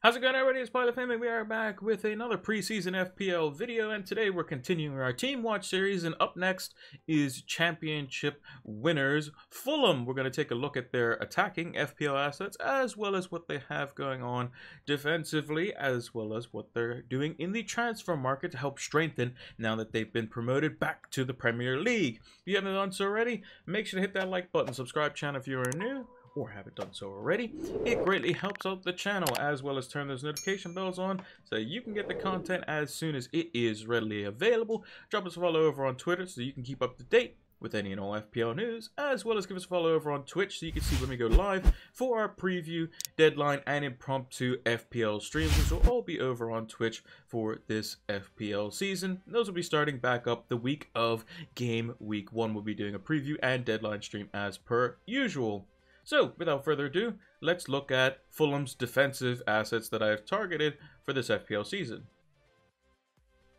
How's it going everybody? It's Pilot Flame. We are back with another preseason FPL video and today we're continuing our Team Watch series and up next is Championship winners Fulham. We're going to take a look at their attacking FPL assets as well as what they have going on defensively as well as what they're doing in the transfer market to help strengthen now that they've been promoted back to the Premier League. If you haven't done so already, make sure to hit that like button, subscribe channel if you are new or haven't done so already, it greatly helps out the channel as well as turn those notification bells on so you can get the content as soon as it is readily available. Drop us a follow over on Twitter so you can keep up to date with any and all FPL news, as well as give us a follow over on Twitch so you can see when we go live for our preview, deadline, and impromptu FPL streams, which will all be over on Twitch for this FPL season. Those will be starting back up the week of game week one. We'll be doing a preview and deadline stream as per usual. So, without further ado, let's look at Fulham's defensive assets that I have targeted for this FPL season.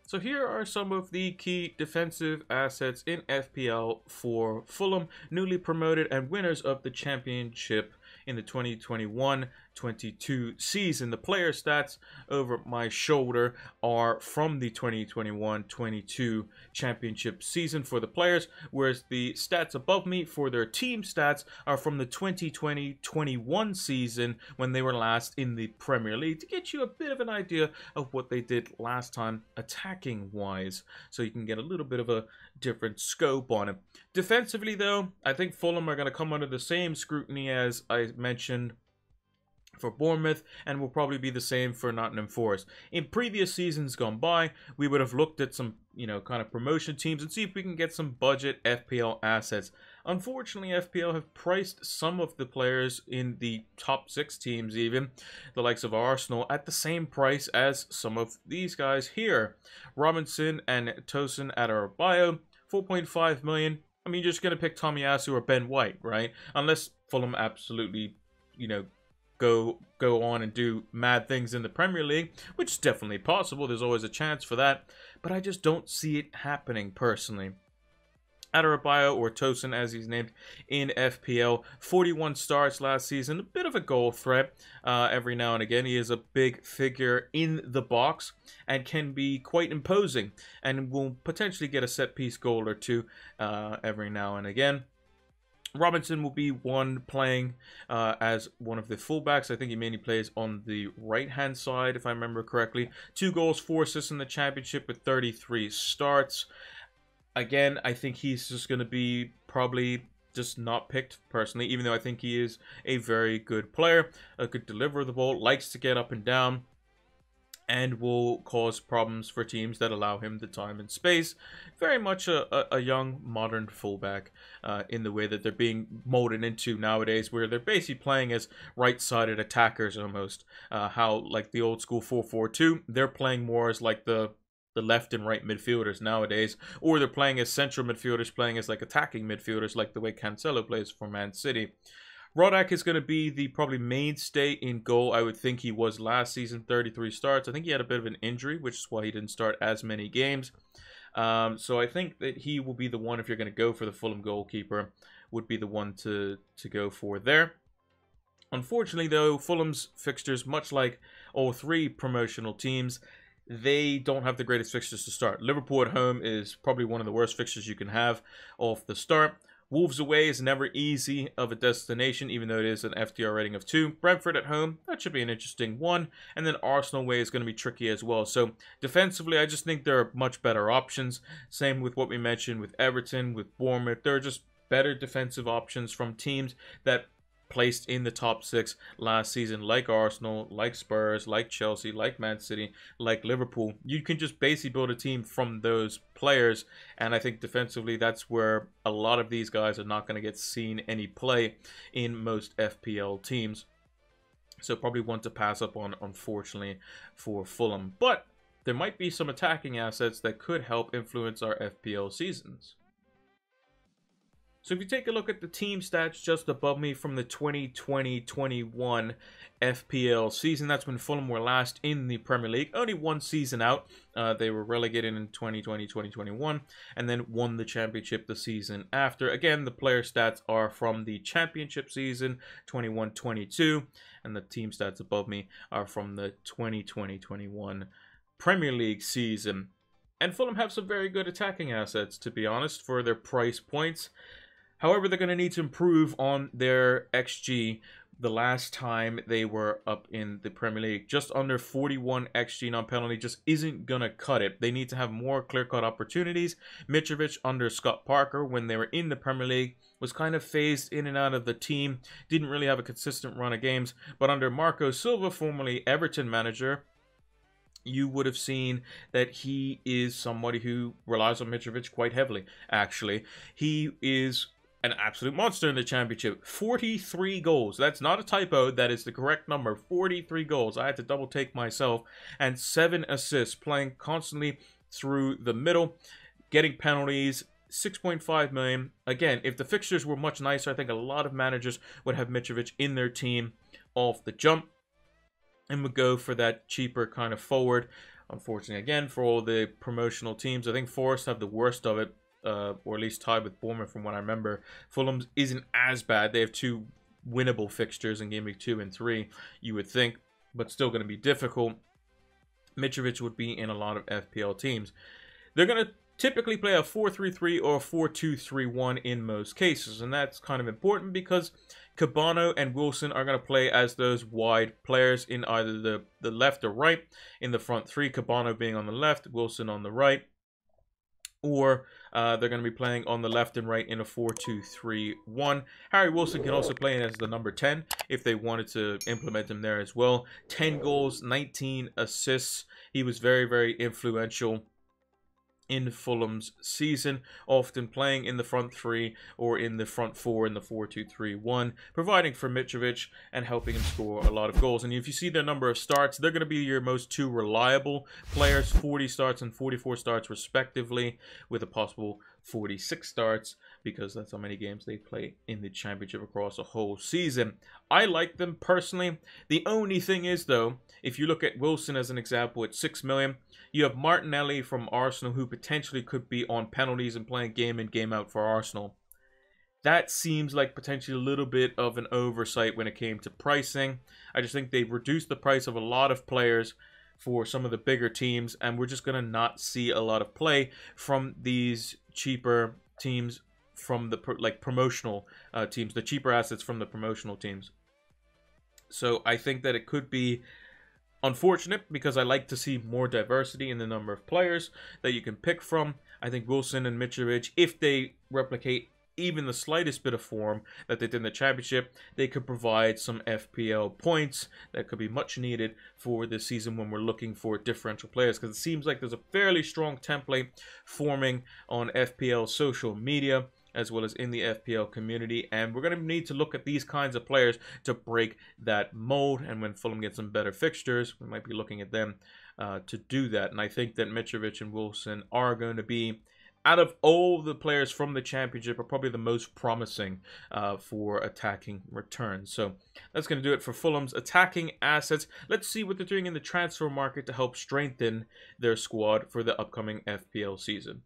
So here are some of the key defensive assets in FPL for Fulham, newly promoted and winners of the championship in the 2021-22 season. The player stats over my shoulder are from the 2021-22 championship season for the players, whereas the stats above me for their team stats are from the 2020-21 season when they were last in the Premier League to get you a bit of an idea of what they did last time attacking wise so you can get a little bit of a different scope on it. Defensively, though, I think Fulham are going to come under the same scrutiny as I mentioned for Bournemouth and will probably be the same for Nottingham Forest. In previous seasons gone by, we would have looked at some, you know, kind of promotion teams and see if we can get some budget FPL assets. Unfortunately, FPL have priced some of the players in the top six teams, even the likes of Arsenal, at the same price as some of these guys here. Robinson and Tosin Adarabioyo 4.5 million. I mean, you're just going to pick Tommy Tomiyasu or Ben White, right? Unless Fulham absolutely, you know, go go on and do mad things in the Premier League, which is definitely possible. There's always a chance for that, but I just don't see it happening personally. Adarabioyo, or Tosin as he's named in FPL. 41 starts last season, a bit of a goal threat uh, every now and again. He is a big figure in the box and can be quite imposing and will potentially get a set piece goal or two uh, every now and again. Robinson will be one playing uh, as one of the fullbacks. I think he mainly plays on the right-hand side, if I remember correctly. Two goals, four assists in the championship with 33 starts again, I think he's just going to be probably just not picked personally, even though I think he is a very good player, a good deliverer of the ball, likes to get up and down, and will cause problems for teams that allow him the time and space. Very much a, a, young, modern fullback uh, in the way that they're being molded into nowadays, where they're basically playing as right-sided attackers almost. Uh, how, like the old school 4-4-2, they're playing more as like the the left and right midfielders nowadays, or they're playing as central midfielders, playing as like attacking midfielders, like the way Cancelo plays for Man City. Rodak is going to be the probably mainstay in goal. I would think he was last season, 33 starts. I think he had a bit of an injury, which is why he didn't start as many games. Um, so I think that he will be the one, if you're going to go for the Fulham goalkeeper, would be the one to, to go for there. Unfortunately, though, Fulham's fixtures, much like all three promotional teams, they don't have the greatest fixtures to start. Liverpool at home is probably one of the worst fixtures you can have off the start. Wolves away is never easy of a destination, even though it is an FDR rating of 2. Brentford at home, that should be an interesting one. And then Arsenal away is going to be tricky as well. So defensively, I just think there are much better options. Same with what we mentioned with Everton, with Bournemouth. There are just better defensive options from teams that placed in the top six last season, like Arsenal, like Spurs, like Chelsea, like Man City, like Liverpool. You can just basically build a team from those players, and I think defensively, that's where a lot of these guys are not going to get seen any play in most FPL teams. So probably one to pass up on, unfortunately, for Fulham. But there might be some attacking assets that could help influence our FPL seasons. So if you take a look at the team stats just above me from the 2020-21 FPL season, that's when Fulham were last in the Premier League. Only one season out. Uh, they were relegated in 2020-2021 and then won the championship the season after. Again, the player stats are from the championship season 21-22 and the team stats above me are from the 2020-21 Premier League season. And Fulham have some very good attacking assets, to be honest, for their price points. However, they're going to need to improve on their XG. The last time they were up in the Premier League, just under 41 XG non penalty just isn't going to cut it. They need to have more clear cut opportunities. Mitrovic under Scott Parker, when they were in the Premier League, was kind of phased in and out of the team, didn't really have a consistent run of games. But under Marco Silva, formerly Everton manager, you would have seen that he is somebody who relies on Mitrovic quite heavily, actually. He is an absolute monster in the championship. 43 goals. That's not a typo. That is the correct number. 43 goals. I had to double take myself. And 7 assists, playing constantly through the middle, getting penalties. 6.5 million. Again, if the fixtures were much nicer, I think a lot of managers would have Mitrovic in their team off the jump and would go for that cheaper kind of forward. Unfortunately, again, for all the promotional teams, I think Forest have the worst of it, uh, or at least tied with Bournemouth from what I remember. Fulham isn't as bad. They have two winnable fixtures in game week two and three, you would think, but still going to be difficult. Mitrovic would be in a lot of FPL teams. They're going to typically play a 4-3-3 or 4-2-3-1 in most cases, and that's kind of important because Kebano and Wilson are going to play as those wide players in either the, the left or right in the front three, Kebano being on the left, Wilson on the right. Or uh, they're going to be playing on the left and right in a 4-2-3-1. Harry Wilson can also play as the number 10 if they wanted to implement him there as well. 10 goals, 19 assists. He was very, very influential in Fulham's season, often playing in the front three or in the front four in the 4-2-3-1, providing for Mitrovic and helping him score a lot of goals. And if you see their number of starts, they're going to be your most two reliable players, 40 starts and 44 starts respectively, with a possible 46 starts because that's how many games they play in the championship across a whole season. I like them personally. The only thing is though, if you look at Wilson as an example at 6 million, you have Martinelli from Arsenal who potentially could be on penalties and playing game in game out for Arsenal. That seems like potentially a little bit of an oversight when it came to pricing. I just think they've reduced the price of a lot of players for some of the bigger teams, and we're just going to not see a lot of play from these cheaper teams from the like promotional uh, teams, the cheaper assets from the promotional teams. So I think that it could be unfortunate because I like to see more diversity in the number of players that you can pick from. I think Wilson and Mitrovic, if they replicate even the slightest bit of form that they did in the championship, they could provide some FPL points that could be much needed for this season when we're looking for differential players. Because it seems like there's a fairly strong template forming on FPL social media as well as in the FPL community. And we're going to need to look at these kinds of players to break that mold. And when Fulham gets some better fixtures, we might be looking at them uh, to do that. And I think that Mitrovic and Wilson are going to be out of all the players from the championship are probably the most promising uh, for attacking returns. So that's going to do it for Fulham's attacking assets. Let's see what they're doing in the transfer market to help strengthen their squad for the upcoming FPL season.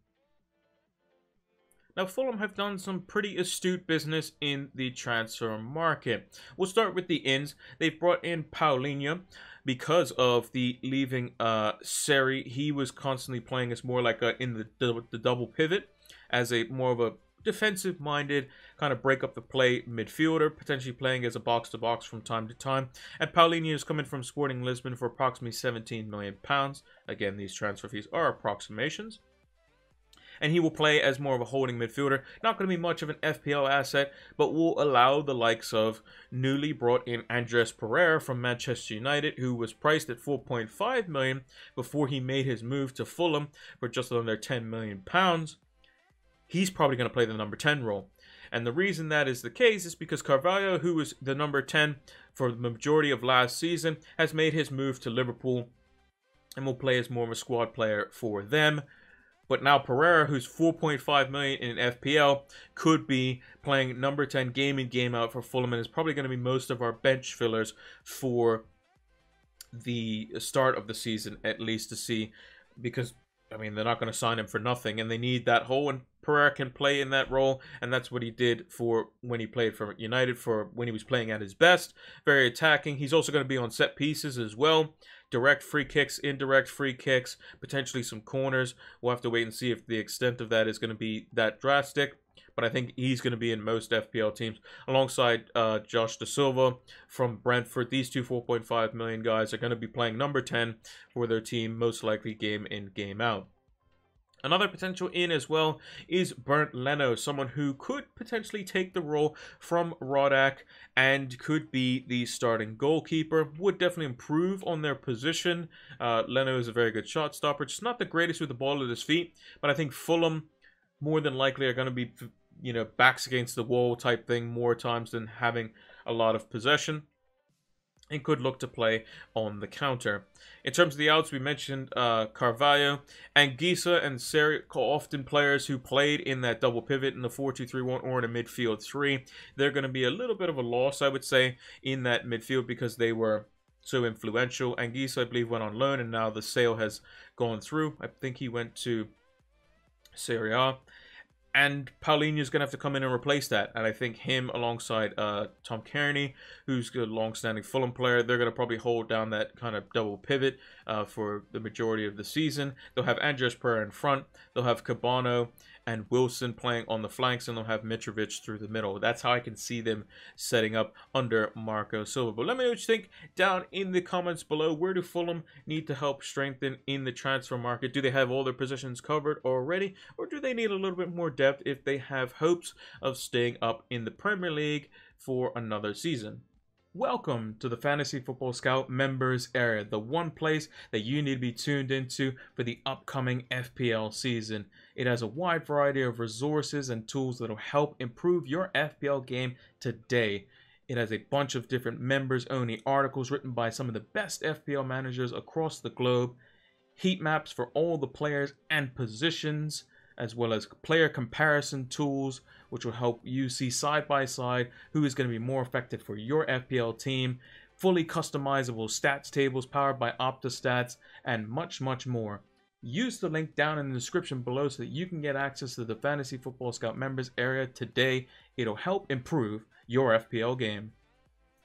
Now, Fulham have done some pretty astute business in the transfer market. We'll start with the ins. They've brought in Palhinha because of the leaving uh, Seri. He was constantly playing as more like a, in the, the, the double pivot as a more of a defensive minded, kind of break up the play midfielder, potentially playing as a box to box from time to time. And Palhinha is coming from Sporting Lisbon for approximately 17 million pounds. Again, these transfer fees are approximations and he will play as more of a holding midfielder. Not going to be much of an FPL asset, but will allow the likes of newly brought in Andreas Pereira from Manchester United, who was priced at 4.5 million before he made his move to Fulham for just under 10 million pounds. He's probably going to play the number 10 role. And the reason that is the case is because Carvalho, who was the number 10 for the majority of last season, has made his move to Liverpool and will play as more of a squad player for them. But now Pereira, who's 4.5 million in FPL, could be playing number 10 game in game out for Fulham, and is probably going to be most of our bench fillers for the start of the season, at least to see, because I mean they're not going to sign him for nothing, and they need that hole, and Pereira can play in that role, and that's what he did for when he played for United, for when he was playing at his best. Very attacking. He's also going to be on set pieces as well direct free kicks, indirect free kicks, potentially some corners. We'll have to wait and see if the extent of that is going to be that drastic. But I think he's going to be in most FPL teams alongside uh, Josh Dasilva from Brentford. These two 4.5 million guys are going to be playing number 10 for their team, most likely game in, game out. Another potential in as well is Bernd Leno, someone who could potentially take the role from Rodak and could be the starting goalkeeper. Would definitely improve on their position. Uh, Leno is a very good shot stopper, just not the greatest with the ball at his feet, but I think Fulham more than likely are going to be, you know, backs against the wall type thing more times than having a lot of possession and could look to play on the counter. In terms of the outs, we mentioned uh, Carvalho, Anguissa, and Seri often players who played in that double pivot in the 4-2-3-1 or in a midfield 3. They're going to be a little bit of a loss, I would say, in that midfield because they were so influential. Anguissa, I believe, went on loan, and now the sale has gone through. I think he went to Serie A and Palhinha's going to have to come in and replace that. And I think him alongside uh, Tom Cairney, who's a long-standing Fulham player, they're going to probably hold down that kind of double pivot uh, for the majority of the season. They'll have Andreas Pereira in front. They'll have Kebano and Wilson playing on the flanks, and they'll have Mitrovic through the middle. That's how I can see them setting up under Marco Silva. But let me know what you think down in the comments below. Where do Fulham need to help strengthen in the transfer market? Do they have all their positions covered already, or do they need a little bit more depth if they have hopes of staying up in the Premier League for another season? Welcome to the Fantasy Football Scout members area, the one place that you need to be tuned into for the upcoming FPL season. It has a wide variety of resources and tools that will help improve your FPL game today. It has a bunch of different members only articles written by some of the best FPL managers across the globe, heat maps for all the players and positions, as well as player comparison tools, which will help you see side by side who is going to be more effective for your FPL team, fully customizable stats tables powered by OptaStats, and much, much more. Use the link down in the description below so that you can get access to the Fantasy Football Scout members area today. It'll help improve your FPL game.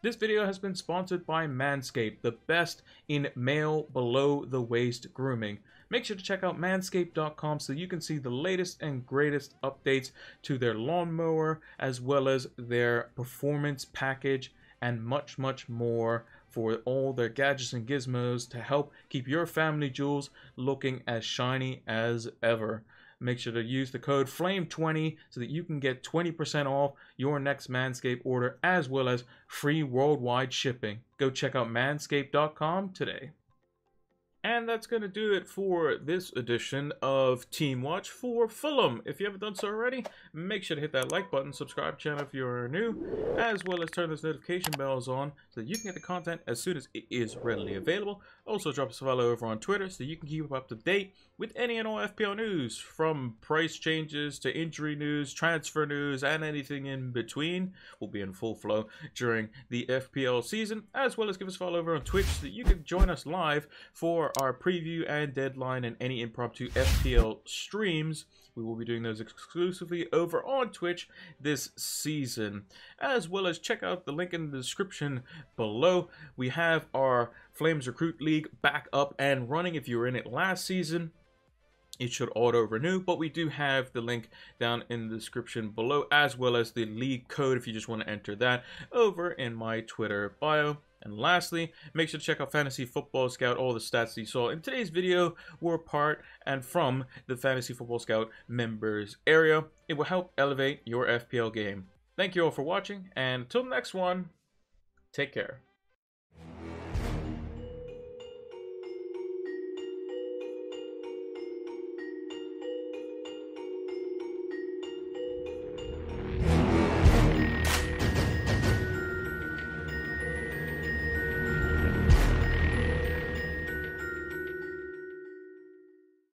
This video has been sponsored by Manscaped, the best in male below the waist grooming. Make sure to check out manscaped.com so you can see the latest and greatest updates to their lawnmower as well as their performance package and much, much more for all their gadgets and gizmos to help keep your family jewels looking as shiny as ever. Make sure to use the code FLAME20 so that you can get 20% off your next Manscaped order as well as free worldwide shipping. Go check out manscaped.com today. And that's going to do it for this edition of Team Watch for Fulham. If you haven't done so already, make sure to hit that like button, subscribe channel if you're new, as well as turn those notification bells on so that you can get the content as soon as it is readily available. Also, drop us a follow over on Twitter so you can keep up to date with any and all FPL news, from price changes to injury news, transfer news, and anything in between. We'll be in full flow during the FPL season, as well as give us a follow over on Twitch so that you can join us live for our preview and deadline and any impromptu FPL streams. We will be doing those exclusively over on Twitch this season, as well as check out the link in the description below. We have our Flames Recruit League back up and running. If you were in it last season, it should auto renew but we do have the link down in the description below as well as the league code if you just want to enter that over in my twitter bio and lastly, make sure to check out Fantasy Football Scout. All the stats you saw in today's video were part and from the Fantasy Football Scout members area. It will help elevate your FPL game. Thank you all for watching, and until the next one, take care.